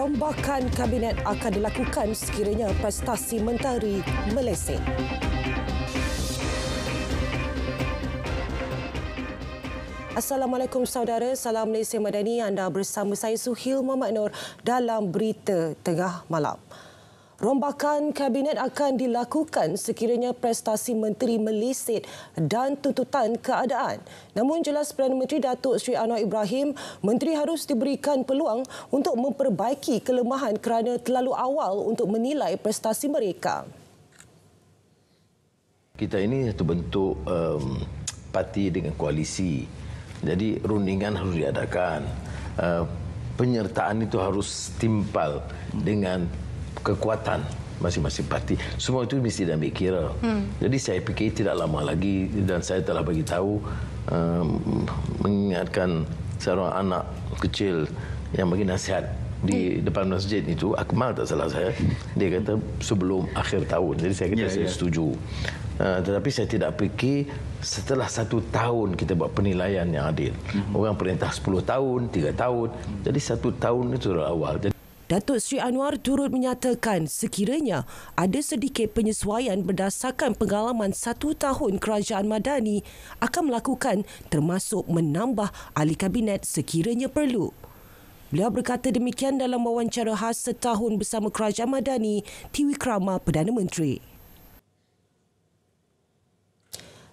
Rombakan kabinet akan dilakukan sekiranya prestasi menteri meleset. Assalamualaikum saudara, salam Malaysia Madani. Anda bersama saya Suhil Muhammad Nur dalam berita tengah malam. Rombakan kabinet akan dilakukan sekiranya prestasi menteri melisit dan tuntutan keadaan. Namun jelas Perdana Menteri Datuk Seri Anwar Ibrahim, menteri harus diberikan peluang untuk memperbaiki kelemahan kerana terlalu awal untuk menilai prestasi mereka. Kita ini satu bentuk um, parti dengan koalisi. Jadi rundingan harus diadakan. Uh, penyertaan itu harus timpal dengan kekuatan masing-masing parti. Semua itu mesti diambil kira. Hmm. Jadi saya fikir tidak lama lagi dan saya telah bagi tahu um, mengingatkan seorang anak kecil yang bagi nasihat di hmm. depan masjid itu Akmal tak salah saya dia kata sebelum akhir tahun jadi saya kata yeah, saya yeah. setuju uh, tetapi saya tidak fikir setelah satu tahun kita buat penilaian yang adil hmm. orang perintah 10 tahun 3 tahun jadi satu tahun itu adalah awal jadi Datuk Sri Anwar turut menyatakan sekiranya ada sedikit penyesuaian berdasarkan pengalaman satu tahun kerajaan Madani akan melakukan termasuk menambah ahli kabinet sekiranya perlu. Beliau berkata demikian dalam wawancara khas setahun bersama kerajaan Madani Tiwi Krama Perdana Menteri.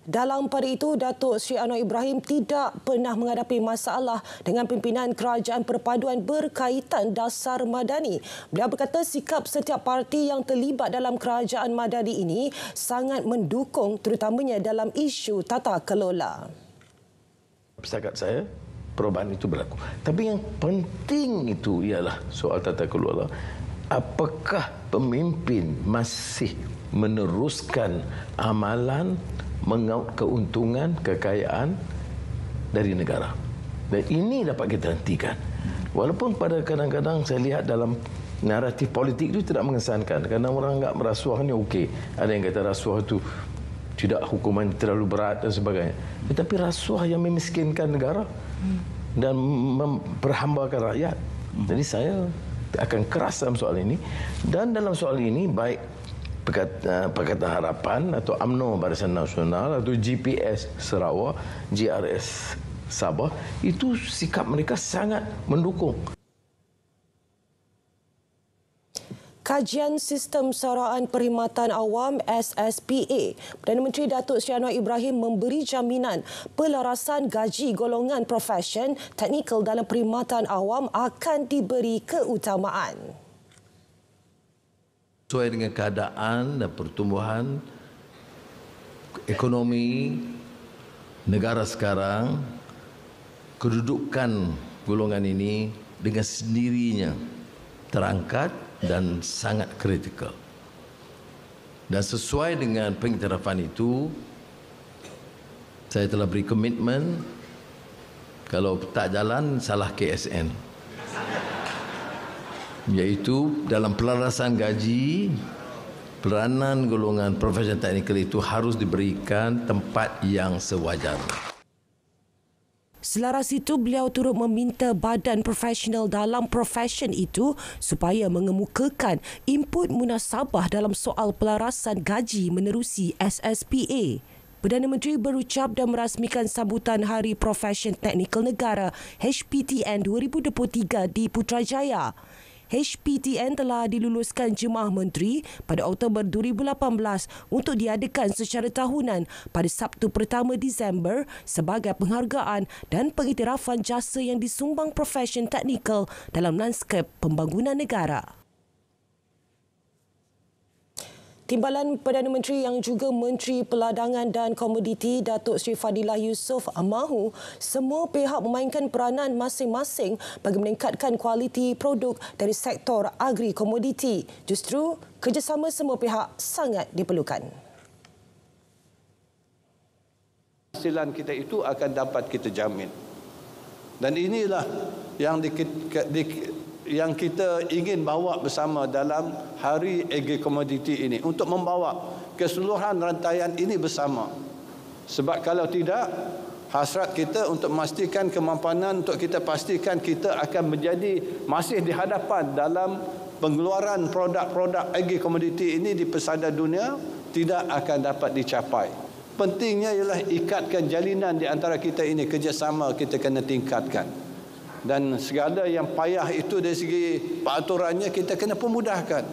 Dalam pada itu, Datuk Sri Anwar Ibrahim tidak pernah menghadapi masalah dengan pimpinan kerajaan perpaduan berkaitan dasar madani. Beliau berkata sikap setiap parti yang terlibat dalam kerajaan madani ini sangat mendukung terutamanya dalam isu tata kelola. Setakat saya, perubahan itu berlaku. Tapi yang penting itu ialah soal tata kelola. Apakah pemimpin masih meneruskan amalan mengaut keuntungan, kekayaan dari negara. Dan ini dapat kita hentikan. Walaupun pada kadang-kadang saya lihat dalam naratif politik itu tidak mengesankan. Kadang orang anggap rasuah ini okey. Ada yang kata rasuah itu tidak hukuman terlalu berat dan sebagainya. Tetapi rasuah yang memiskinkan negara dan memperhambakan rakyat. Jadi saya akan keras dalam soal ini. Dan dalam soal ini baik Pakatan, Pakatan Harapan atau AMNO Barisan Nasional atau GPS Sarawak, GRS Sabah, itu sikap mereka sangat mendukung. Kajian Sistem Saraan Perkhidmatan Awam SSPA. Perdana Menteri Datuk Seri Anwar Ibrahim memberi jaminan pelarasan gaji golongan profesion teknikal dalam perkhidmatan awam akan diberi keutamaan sesuai dengan keadaan dan pertumbuhan ekonomi negara sekarang kedudukan golongan ini dengan sendirinya terangkat dan sangat kritikal. Dan sesuai dengan pengiktirafan itu saya telah beri komitmen kalau tak jalan salah KSN iaitu dalam pelarasan gaji peranan golongan profesional teknikal itu harus diberikan tempat yang sewajarnya. Selaras itu, beliau turut meminta badan profesional dalam profesion itu supaya mengemukakan input munasabah dalam soal pelarasan gaji menerusi SSPA. Perdana Menteri berucap dan merasmikan sambutan Hari Profesion Teknikal Negara HPTN 2023 di Putrajaya. HPTN telah diluluskan Jemaah Menteri pada Oktober 2018 untuk diadakan secara tahunan pada Sabtu pertama Disember sebagai penghargaan dan pengiktirafan jasa yang disumbang profesion teknikal dalam lanskap pembangunan negara. Timbalan Perdana Menteri yang juga Menteri Peladangan dan Komoditi Datuk Seri Fadilah Yusof mahu semua pihak memainkan peranan masing-masing bagi meningkatkan kualiti produk dari sektor agri komoditi. Justru kerjasama semua pihak sangat diperlukan. Hasilan kita itu akan dapat kita jamin. Dan inilah yang di, di, yang kita ingin bawa bersama dalam Hari Agri Komoditi ini untuk membawa keseluruhan rantaian ini bersama. Sebab kalau tidak, hasrat kita untuk memastikan kemampanan untuk kita pastikan kita akan menjadi masih di hadapan dalam pengeluaran produk-produk agri komoditi ini di pesada dunia tidak akan dapat dicapai. Pentingnya ialah ikatkan jalinan di antara kita ini kerjasama kita kena tingkatkan. Dan segala yang payah itu dari segi peraturannya kita kena pemudahkan.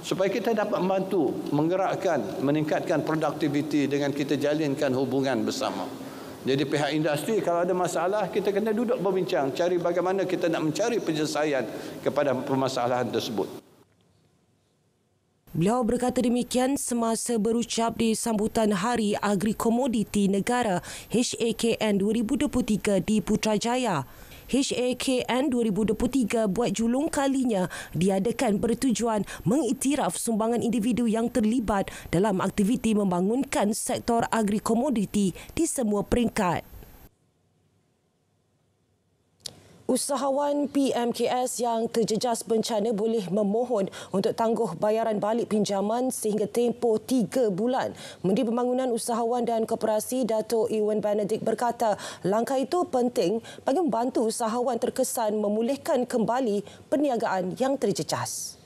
Supaya kita dapat membantu, menggerakkan, meningkatkan produktiviti dengan kita jalinkan hubungan bersama. Jadi pihak industri kalau ada masalah kita kena duduk berbincang cari bagaimana kita nak mencari penyelesaian kepada permasalahan tersebut. Beliau berkata demikian semasa berucap di sambutan Hari Agri Komoditi Negara HAKN 2023 di Putrajaya. HAKN 2023 buat julung kalinya diadakan bertujuan mengiktiraf sumbangan individu yang terlibat dalam aktiviti membangunkan sektor agri komoditi di semua peringkat. Usahawan PMKS yang terjejas bencana boleh memohon untuk tangguh bayaran balik pinjaman sehingga tempoh tiga bulan. Menteri Pembangunan Usahawan dan Koperasi Dato' Iwan Benedict berkata langkah itu penting bagi membantu usahawan terkesan memulihkan kembali perniagaan yang terjejas.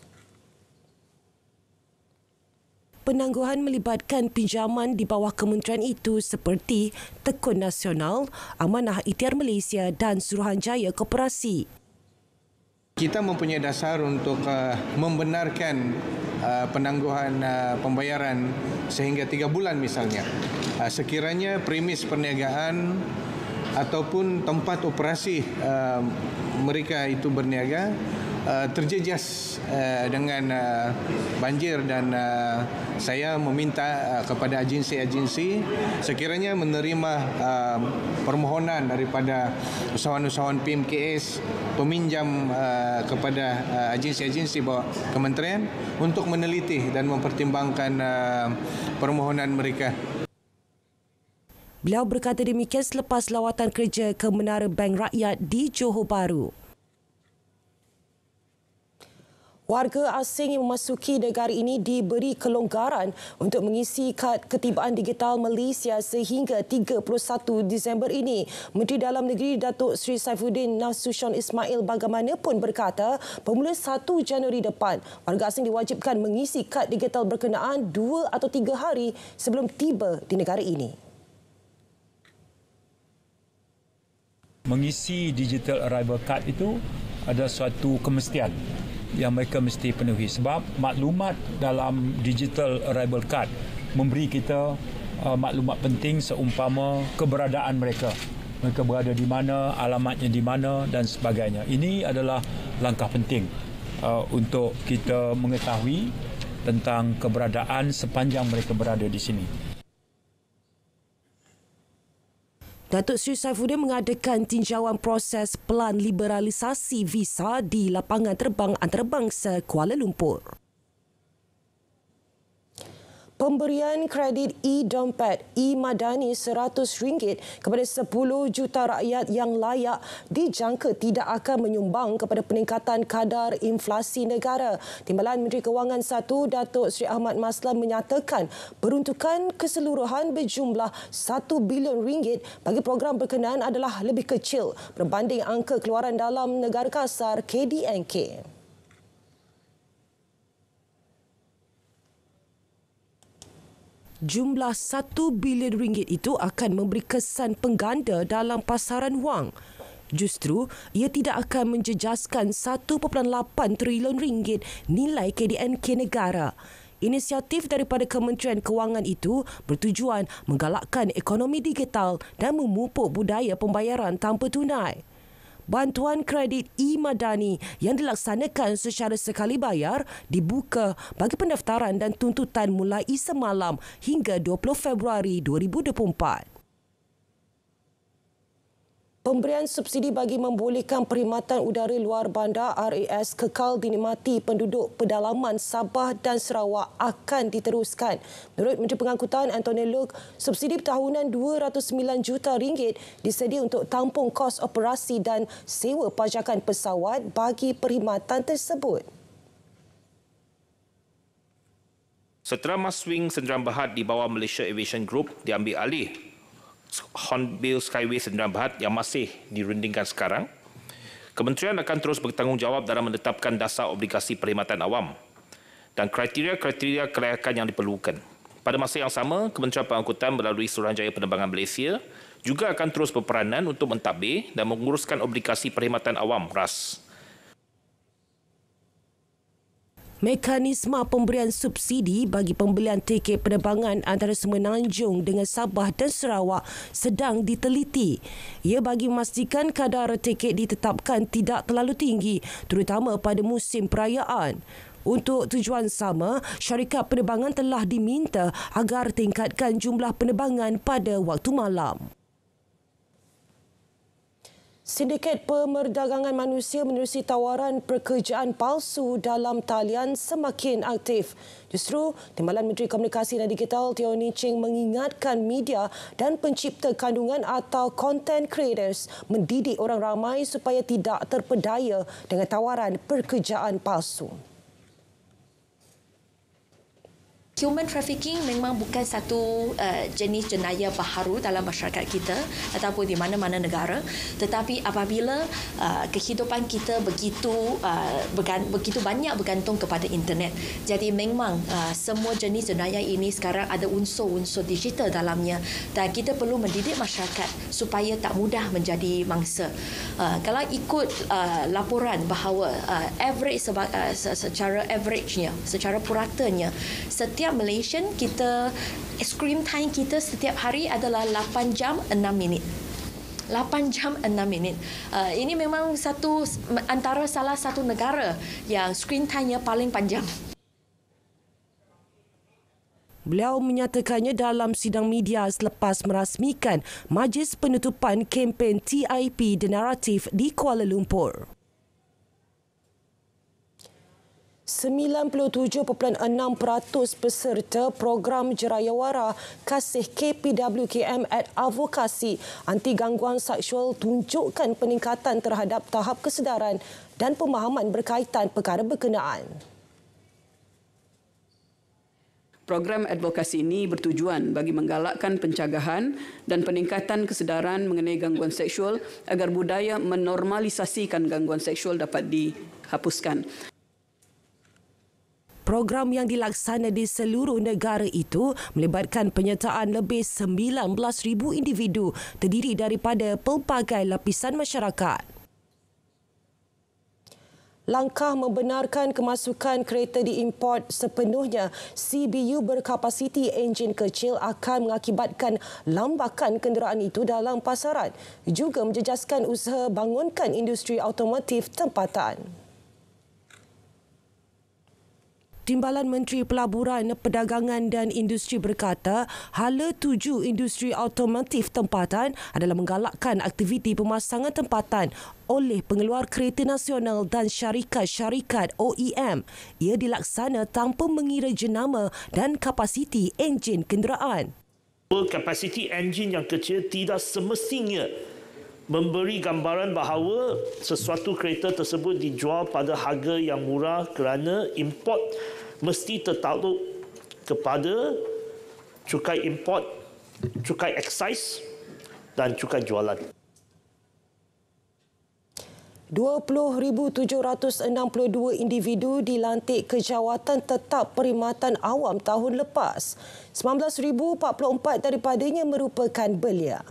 Penangguhan melibatkan pinjaman di bawah kementerian itu seperti Tekun Nasional, Amanah Ikhtiar Malaysia dan Suruhanjaya Koperasi. Kita mempunyai dasar untuk uh, membenarkan uh, penangguhan uh, pembayaran sehingga tiga bulan misalnya. Uh, sekiranya premis perniagaan ataupun tempat operasi uh, mereka itu berniaga uh, terjejas uh, dengan uh, banjir dan uh, saya meminta uh, kepada agensi-agensi sekiranya menerima uh, permohonan daripada usahawan-usahawan PMKS peminjam uh, kepada uh, agensi-agensi bawah kementerian untuk meneliti dan mempertimbangkan uh, permohonan mereka. Beliau berkata demikian selepas lawatan kerja ke Menara Bank Rakyat di Johor Bahru. Warga asing yang memasuki negara ini diberi kelonggaran untuk mengisi kad ketibaan digital Malaysia sehingga 31 Disember ini. Menteri Dalam Negeri Datuk Seri Saifuddin Nasution Ismail bagaimanapun berkata, bermula 1 Januari depan, warga asing diwajibkan mengisi kad digital berkenaan 2 atau 3 hari sebelum tiba di negara ini. Mengisi digital arrival card itu ada suatu kemestian yang mereka mesti penuhi. Sebab maklumat dalam digital arrival card memberi kita uh, maklumat penting seumpama keberadaan mereka. Mereka berada di mana alamatnya di mana dan sebagainya. Ini adalah langkah penting uh, untuk kita mengetahui tentang keberadaan sepanjang mereka berada di sini Datuk Seri Saifuddin mengadakan tinjauan proses pelan liberalisasi visa di lapangan terbang antarabangsa Kuala Lumpur. Pemberian kredit e-dompet e-madani RM100 kepada 10 juta rakyat yang layak dijangka tidak akan menyumbang kepada peningkatan kadar inflasi negara. Timbalan Menteri Kewangan 1 Datuk Seri Ahmad Maslan menyatakan peruntukan keseluruhan berjumlah 1 bilion ringgit bagi program berkenaan adalah lebih kecil berbanding angka keluaran dalam negara kasar KDNK. Jumlah 1 bilion ringgit itu akan memberi kesan pengganda dalam pasaran wang. Justru, ia tidak akan menjejaskan 1.8 trilion ringgit nilai KDNK negara. Inisiatif daripada Kementerian Kewangan itu bertujuan menggalakkan ekonomi digital dan memupuk budaya pembayaran tanpa tunai bantuan kredit e-Madani yang dilaksanakan secara sekali bayar dibuka bagi pendaftaran dan tuntutan mulai semalam hingga 20 Februari 2024. Pemberian subsidi bagi membolehkan perkhidmatan udara luar bandar RAS kekal dinikmati penduduk pedalaman Sabah dan Sarawak akan diteruskan. Menurut Menteri Pengangkutan Anthony Luke, subsidi tahunan 209 juta ringgit disedia untuk tampung kos operasi dan sewa pajakan pesawat bagi perkhidmatan tersebut. Setelah Maswing Sendirian Berhad di bawah Malaysia Aviation Group diambil alih Hornbill Skyway Sdn Bhd yang masih dirundingkan sekarang. Kementerian akan terus bertanggungjawab dalam menetapkan dasar obligasi perkhidmatan awam dan kriteria-kriteria kelayakan yang diperlukan. Pada masa yang sama, Kementerian Pengangkutan melalui Suruhanjaya Penerbangan Malaysia juga akan terus berperanan untuk mentadbir dan menguruskan obligasi perkhidmatan awam RAS. Mekanisme pemberian subsidi bagi pembelian tiket penerbangan antara Semenanjung dengan Sabah dan Sarawak sedang diteliti. Ia bagi memastikan kadar tiket ditetapkan tidak terlalu tinggi terutama pada musim perayaan. Untuk tujuan sama, syarikat penerbangan telah diminta agar tingkatkan jumlah penerbangan pada waktu malam. Sindiket Pemerdagangan Manusia menerusi tawaran pekerjaan palsu dalam talian semakin aktif. Justru, Timbalan Menteri Komunikasi dan Digital Teo Ni Ching mengingatkan media dan pencipta kandungan atau content creators mendidik orang ramai supaya tidak terpedaya dengan tawaran pekerjaan palsu. Human trafficking memang bukan satu uh, jenis jenayah baharu dalam masyarakat kita ataupun di mana-mana negara. Tetapi apabila uh, kehidupan kita begitu uh, bergan- begitu banyak bergantung kepada internet. Jadi memang uh, semua jenis jenayah ini sekarang ada unsur-unsur digital dalamnya dan kita perlu mendidik masyarakat supaya tak mudah menjadi mangsa. Uh, kalau ikut uh, laporan bahawa uh, average seba- uh, secara average-nya secara puratanya setiap setiap Malaysian kita screen time kita setiap hari adalah 8 jam 6 minit. 8 jam 6 minit. Uh, ini memang satu antara salah satu negara yang screen time-nya paling panjang. Beliau menyatakannya dalam sidang media selepas merasmikan Majlis Penutupan Kempen TIP The Narrative di Kuala Lumpur. 97.6% peserta program Jerayawara Kasih KPWKM at Advokasi Anti Gangguan Seksual tunjukkan peningkatan terhadap tahap kesedaran dan pemahaman berkaitan perkara berkenaan. Program advokasi ini bertujuan bagi menggalakkan pencegahan dan peningkatan kesedaran mengenai gangguan seksual agar budaya menormalisasikan gangguan seksual dapat dihapuskan. Program yang dilaksana di seluruh negara itu melibatkan penyertaan lebih 19,000 individu terdiri daripada pelbagai lapisan masyarakat. Langkah membenarkan kemasukan kereta diimport sepenuhnya CBU berkapasiti enjin kecil akan mengakibatkan lambakan kenderaan itu dalam pasaran juga menjejaskan usaha bangunkan industri automotif tempatan. Timbalan Menteri Pelaburan, Perdagangan dan Industri berkata, hala tuju industri automotif tempatan adalah menggalakkan aktiviti pemasangan tempatan oleh pengeluar kereta nasional dan syarikat-syarikat OEM. Ia dilaksana tanpa mengira jenama dan kapasiti enjin kenderaan. Kapasiti enjin yang kecil tidak semestinya memberi gambaran bahawa sesuatu kereta tersebut dijual pada harga yang murah kerana import mesti tertakluk kepada cukai import, cukai excise dan cukai jualan. 20,762 individu dilantik ke jawatan tetap perkhidmatan awam tahun lepas. 19,044 daripadanya merupakan belia.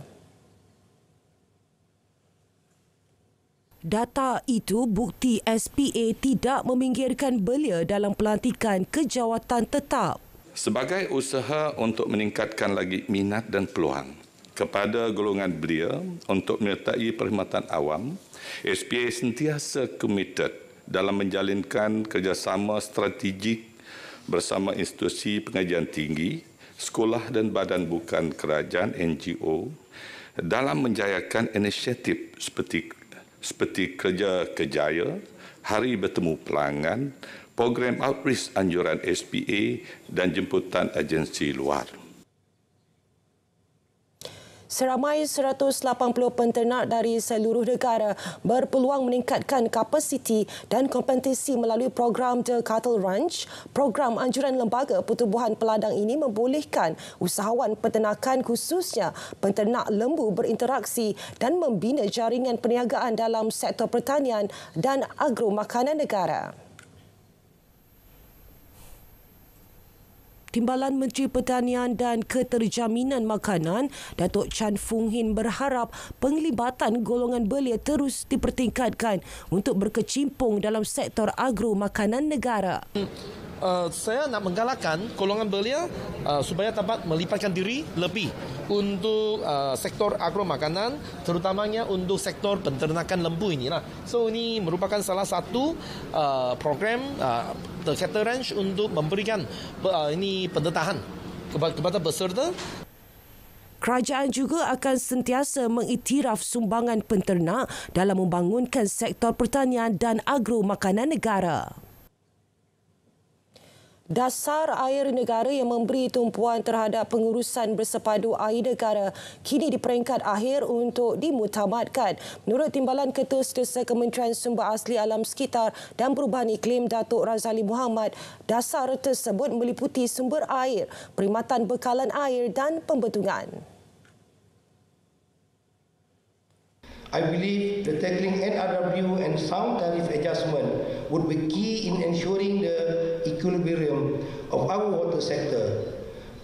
Data itu bukti SPA tidak meminggirkan belia dalam pelantikan ke jawatan tetap. Sebagai usaha untuk meningkatkan lagi minat dan peluang kepada golongan belia untuk menyertai perkhidmatan awam, SPA sentiasa committed dalam menjalinkan kerjasama strategik bersama institusi pengajian tinggi, sekolah dan badan bukan kerajaan NGO dalam menjayakan inisiatif seperti seperti kerja kejaya, hari bertemu pelanggan, program outreach anjuran SPA dan jemputan agensi luar. Seramai 180 penternak dari seluruh negara berpeluang meningkatkan kapasiti dan kompetisi melalui program The Cattle Ranch. Program anjuran lembaga pertubuhan peladang ini membolehkan usahawan peternakan khususnya penternak lembu berinteraksi dan membina jaringan perniagaan dalam sektor pertanian dan agro makanan negara. Timbalan Menteri Pertanian dan Keterjaminan Makanan, Datuk Chan Fung Hin berharap penglibatan golongan belia terus dipertingkatkan untuk berkecimpung dalam sektor agro makanan negara. Uh, saya nak menggalakkan golongan belia uh, supaya dapat melipatkan diri lebih untuk uh, sektor agro makanan terutamanya untuk sektor penternakan lembu ini lah. So ini merupakan salah satu uh, program uh, The Cattle Ranch untuk memberikan uh, ini pendetahan kepada, kepada peserta Kerajaan juga akan sentiasa mengiktiraf sumbangan penternak dalam membangunkan sektor pertanian dan agro makanan negara. Dasar air negara yang memberi tumpuan terhadap pengurusan bersepadu air negara kini di peringkat akhir untuk dimutamatkan. Menurut Timbalan Ketua Setiausaha Kementerian Sumber Asli Alam Sekitar dan Perubahan Iklim Datuk Razali Muhammad, dasar tersebut meliputi sumber air, perkhidmatan bekalan air dan pembetungan. I believe the tackling NRW and sound tariff adjustment would be key in ensuring the equilibrium of our water sector.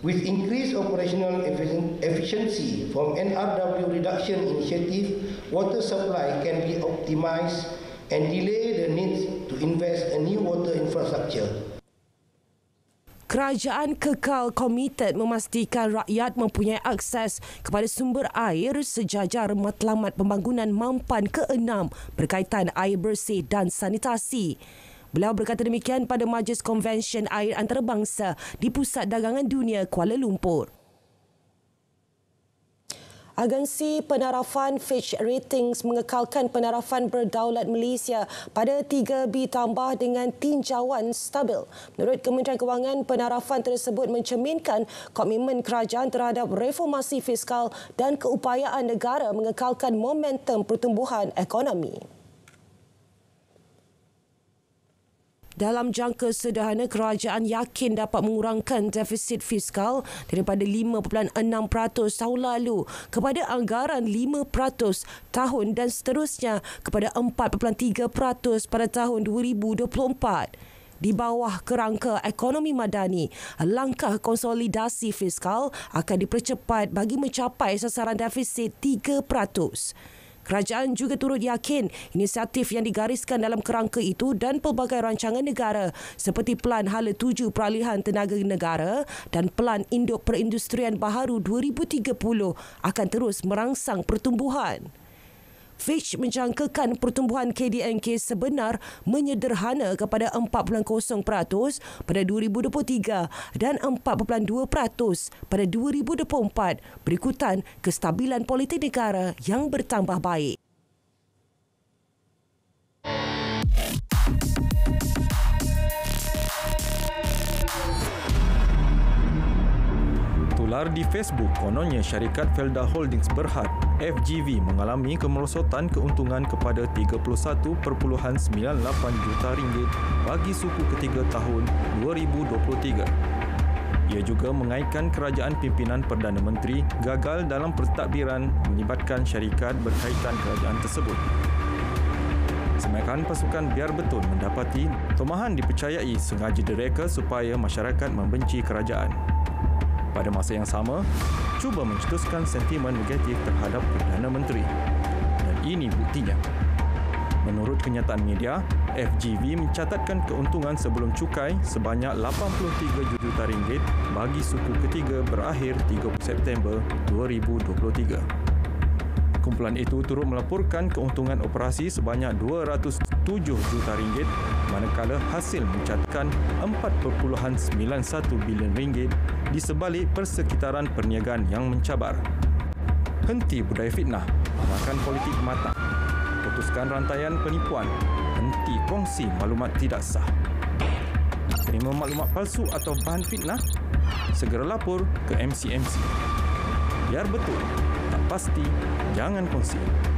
With increased operational efficiency from NRW reduction initiative, water supply can be optimized and delay the need to invest in new water infrastructure. Kerajaan kekal komited memastikan rakyat mempunyai akses kepada sumber air sejajar matlamat pembangunan mampan ke-6 berkaitan air bersih dan sanitasi. Beliau berkata demikian pada Majlis Konvensyen Air Antarabangsa di Pusat Dagangan Dunia Kuala Lumpur. Agensi penarafan Fitch Ratings mengekalkan penarafan berdaulat Malaysia pada 3B tambah dengan tinjauan stabil. Menurut Kementerian Kewangan, penarafan tersebut mencerminkan komitmen kerajaan terhadap reformasi fiskal dan keupayaan negara mengekalkan momentum pertumbuhan ekonomi. Dalam jangka sederhana, kerajaan yakin dapat mengurangkan defisit fiskal daripada 5.6% tahun lalu kepada anggaran 5% tahun dan seterusnya kepada 4.3% pada tahun 2024 di bawah kerangka ekonomi madani, langkah konsolidasi fiskal akan dipercepat bagi mencapai sasaran defisit 3%. Kerajaan juga turut yakin inisiatif yang digariskan dalam kerangka itu dan pelbagai rancangan negara seperti Pelan Hala Tuju Peralihan Tenaga Negara dan Pelan Induk Perindustrian Baharu 2030 akan terus merangsang pertumbuhan. Fitch menjangkakan pertumbuhan KDNK sebenar menyederhana kepada 4.0% pada 2023 dan 4.2% pada 2024 berikutan kestabilan politik negara yang bertambah baik. Tular di Facebook, kononnya syarikat Felda Holdings Berhad, FGV mengalami kemerosotan keuntungan kepada 31.98 juta ringgit bagi suku ketiga tahun 2023. Ia juga mengaitkan kerajaan pimpinan Perdana Menteri gagal dalam pentadbiran melibatkan syarikat berkaitan kerajaan tersebut. Semakan pasukan biar betul mendapati tomahan dipercayai sengaja direka supaya masyarakat membenci kerajaan pada masa yang sama cuba mencetuskan sentimen negatif terhadap Perdana Menteri. Dan ini buktinya. Menurut kenyataan media, FGV mencatatkan keuntungan sebelum cukai sebanyak 83 juta ringgit bagi suku ketiga berakhir 30 September 2023. Kumpulan itu turut melaporkan keuntungan operasi sebanyak 207 juta ringgit manakala hasil mencatatkan 4.91 bilion ringgit di sebalik persekitaran perniagaan yang mencabar. Henti budaya fitnah, amalkan politik matang. Putuskan rantaian penipuan, henti kongsi maklumat tidak sah. Terima maklumat palsu atau bahan fitnah? Segera lapor ke MCMC. Biar betul, pasti jangan kongsi.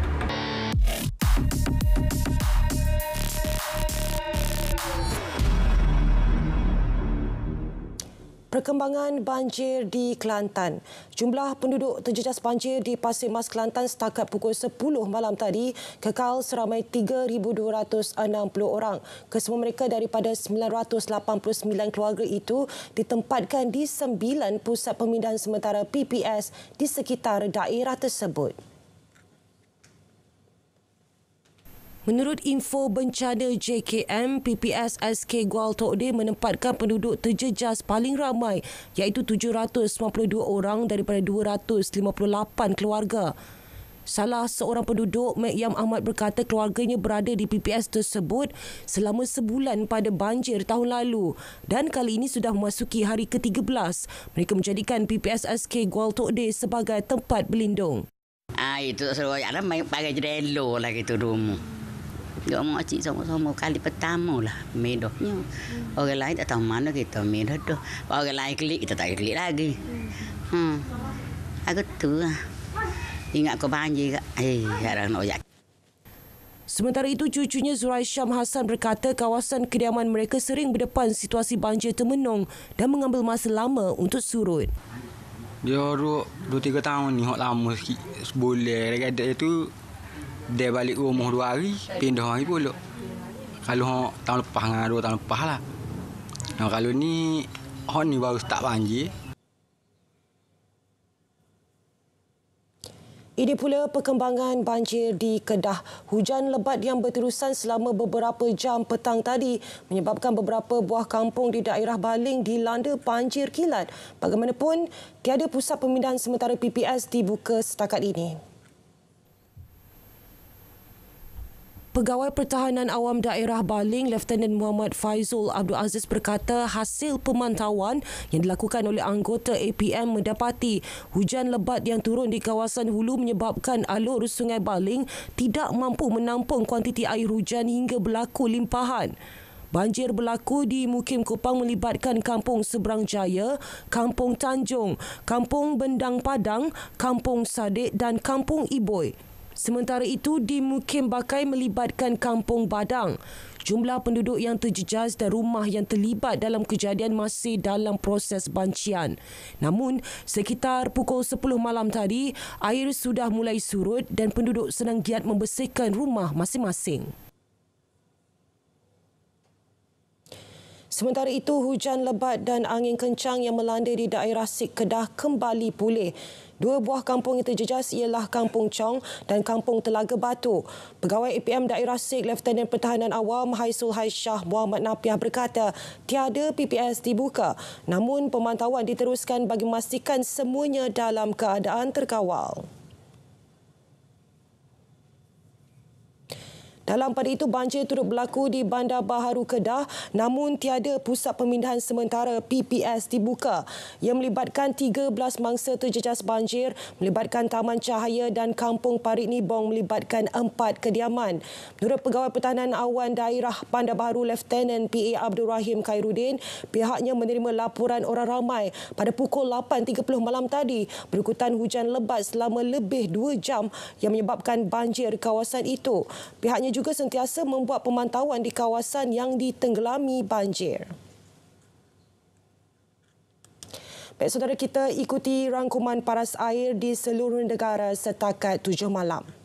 Perkembangan banjir di Kelantan. Jumlah penduduk terjejas banjir di Pasir Mas Kelantan setakat pukul 10 malam tadi kekal seramai 3,260 orang. Kesemua mereka daripada 989 keluarga itu ditempatkan di sembilan pusat pemindahan sementara PPS di sekitar daerah tersebut. Menurut info bencana JKM, PPS SK Gual Tok menempatkan penduduk terjejas paling ramai iaitu 792 orang daripada 258 keluarga. Salah seorang penduduk, Mek Yam Ahmad berkata keluarganya berada di PPS tersebut selama sebulan pada banjir tahun lalu dan kali ini sudah memasuki hari ke-13. Mereka menjadikan PPS SK Gual Tok sebagai tempat berlindung. Ah itu seru ya main pakai jerelo lah gitu rumah. Dia mak cik sama-sama kali pertama lah medahnya. Orang lain tak tahu mana kita medah tu. Orang lain klik kita tak klik lagi. Hmm. Aku tu lah. Ingat kau banjir kak. Eh, jarang nak Sementara itu, cucunya Zurai Syam Hassan berkata kawasan kediaman mereka sering berdepan situasi banjir termenung dan mengambil masa lama untuk surut. Dia duduk 2-3 tahun ni, lama sikit. Sebulan. Dekat itu, dia balik rumah dua hari, pindah hari pula. Kalau tahun lepas dengan dua tahun lepas lah. Nah, kalau ni, hon ni baru start banjir. Ini pula perkembangan banjir di Kedah. Hujan lebat yang berterusan selama beberapa jam petang tadi menyebabkan beberapa buah kampung di daerah Baling dilanda banjir kilat. Bagaimanapun, tiada pusat pemindahan sementara PPS dibuka setakat ini. Pegawai Pertahanan Awam Daerah Baling, Lieutenant Muhammad Faizul Abdul Aziz berkata hasil pemantauan yang dilakukan oleh anggota APM mendapati hujan lebat yang turun di kawasan hulu menyebabkan alur sungai Baling tidak mampu menampung kuantiti air hujan hingga berlaku limpahan. Banjir berlaku di Mukim Kupang melibatkan Kampung Seberang Jaya, Kampung Tanjung, Kampung Bendang Padang, Kampung Sadik dan Kampung Iboy. Sementara itu, di Mukim Bakai melibatkan Kampung Badang. Jumlah penduduk yang terjejas dan rumah yang terlibat dalam kejadian masih dalam proses bancian. Namun, sekitar pukul 10 malam tadi, air sudah mulai surut dan penduduk sedang giat membersihkan rumah masing-masing. Sementara itu, hujan lebat dan angin kencang yang melanda di daerah Sik Kedah kembali pulih. Dua buah kampung yang terjejas ialah Kampung Chong dan Kampung Telaga Batu. Pegawai APM Daerah Sik Lieutenant Pertahanan Awam Haisul Haisyah Muhammad Napiah berkata tiada PPS dibuka namun pemantauan diteruskan bagi memastikan semuanya dalam keadaan terkawal. Dalam pada itu, banjir turut berlaku di Bandar Baharu Kedah namun tiada pusat pemindahan sementara PPS dibuka. Ia melibatkan 13 mangsa terjejas banjir, melibatkan Taman Cahaya dan Kampung Parit Nibong melibatkan empat kediaman. Menurut Pegawai Pertahanan Awan Daerah Bandar Baharu Lieutenant PA Abdul Rahim Khairuddin, pihaknya menerima laporan orang ramai pada pukul 8.30 malam tadi berikutan hujan lebat selama lebih dua jam yang menyebabkan banjir kawasan itu. Pihaknya juga sentiasa membuat pemantauan di kawasan yang ditenggelami banjir. Baik, saudara kita ikuti rangkuman paras air di seluruh negara setakat tujuh malam.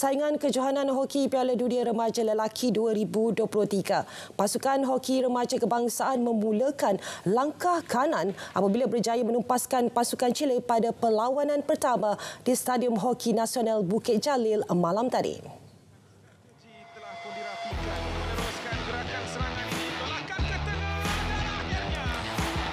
Saingan kejohanan hoki Piala Dunia Remaja Lelaki 2023. Pasukan hoki remaja kebangsaan memulakan langkah kanan apabila berjaya menumpaskan pasukan Chile pada perlawanan pertama di Stadium Hoki Nasional Bukit Jalil malam tadi.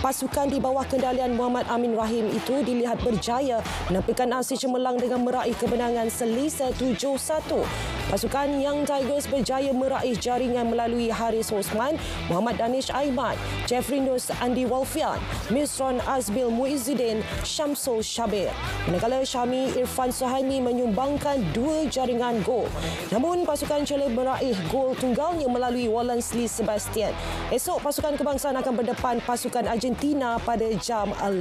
Pasukan di bawah kendalian Muhammad Amin Rahim itu dilihat berjaya menampilkan aksi cemerlang dengan meraih kemenangan selesa 7-1. Pasukan Young Tigers berjaya meraih jaringan melalui Haris Osman, Muhammad Danish Aiman, Jeffrey Nus Andi Walfian, Misron Azbil Muizuddin, Syamsul Syabir. Manakala Syami Irfan Suhaimi menyumbangkan dua jaringan gol. Namun pasukan Chile meraih gol tunggalnya melalui Wallace Lee Sebastian. Esok pasukan kebangsaan akan berdepan pasukan Argentina pada jam 8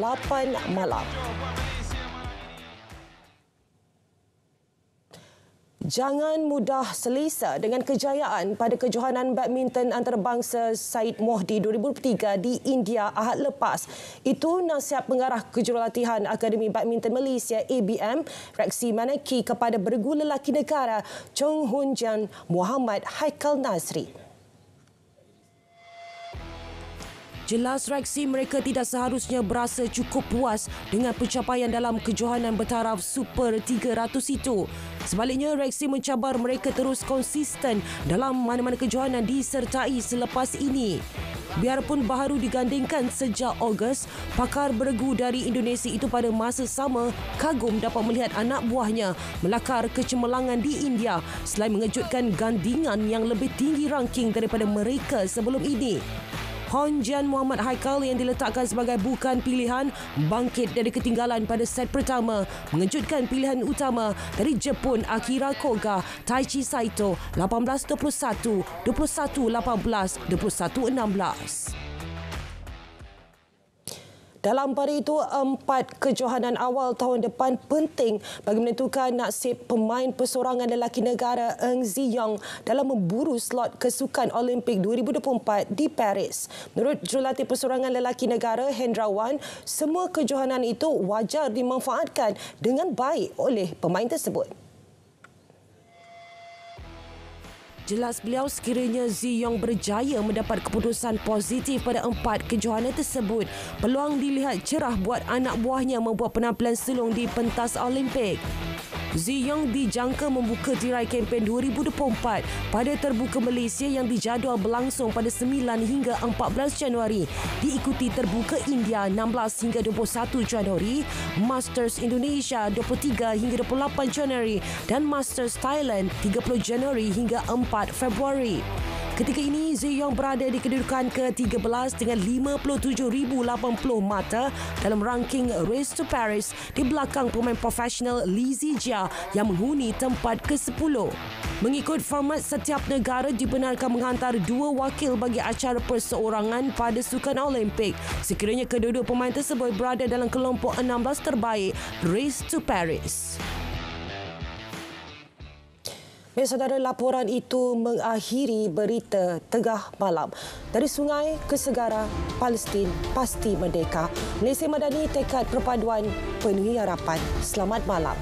malam. Jangan mudah selesa dengan kejayaan pada kejohanan badminton antarabangsa Said Mohdi 2003 di India Ahad lepas. Itu nasihat pengarah kejurulatihan Akademi Badminton Malaysia ABM, Reksi Manaki kepada bergu lelaki negara Chong Hun Jan Muhammad Haikal Nazri. Jelas reaksi mereka tidak seharusnya berasa cukup puas dengan pencapaian dalam kejohanan bertaraf Super 300 itu. Sebaliknya, reaksi mencabar mereka terus konsisten dalam mana-mana kejohanan disertai selepas ini. Biarpun baharu digandingkan sejak Ogos, pakar beregu dari Indonesia itu pada masa sama kagum dapat melihat anak buahnya melakar kecemerlangan di India selain mengejutkan gandingan yang lebih tinggi ranking daripada mereka sebelum ini. Hon Jian Muhammad Haikal yang diletakkan sebagai bukan pilihan bangkit dari ketinggalan pada set pertama mengejutkan pilihan utama dari Jepun Akira Koga Taichi Saito 18-21, 21-18, 21-16. Dalam pada itu, empat kejohanan awal tahun depan penting bagi menentukan nasib pemain persorangan lelaki negara Eng Ziyong dalam memburu slot kesukan Olimpik 2024 di Paris. Menurut jurulatih persorangan lelaki negara Hendrawan, semua kejohanan itu wajar dimanfaatkan dengan baik oleh pemain tersebut. Jelas beliau sekiranya Ziyong berjaya mendapat keputusan positif pada empat kejohanan tersebut, peluang dilihat cerah buat anak buahnya membuat penampilan sulung di pentas Olimpik. Ziyong dijangka membuka tirai kempen 2024 pada terbuka Malaysia yang dijadual berlangsung pada 9 hingga 14 Januari diikuti terbuka India 16 hingga 21 Januari, Masters Indonesia 23 hingga 28 Januari dan Masters Thailand 30 Januari hingga 4 Februari. Ketika ini, Ziyong berada di kedudukan ke-13 dengan 57,080 mata dalam ranking Race to Paris di belakang pemain profesional Li Zijia yang menghuni tempat ke-10. Mengikut format setiap negara dibenarkan menghantar dua wakil bagi acara perseorangan pada Sukan Olimpik. Sekiranya kedua-dua pemain tersebut berada dalam kelompok 16 terbaik Race to Paris. Baik saudara, laporan itu mengakhiri berita tengah malam. Dari sungai ke segara, Palestin pasti merdeka. Malaysia Madani tekad perpaduan penuhi harapan. Selamat malam.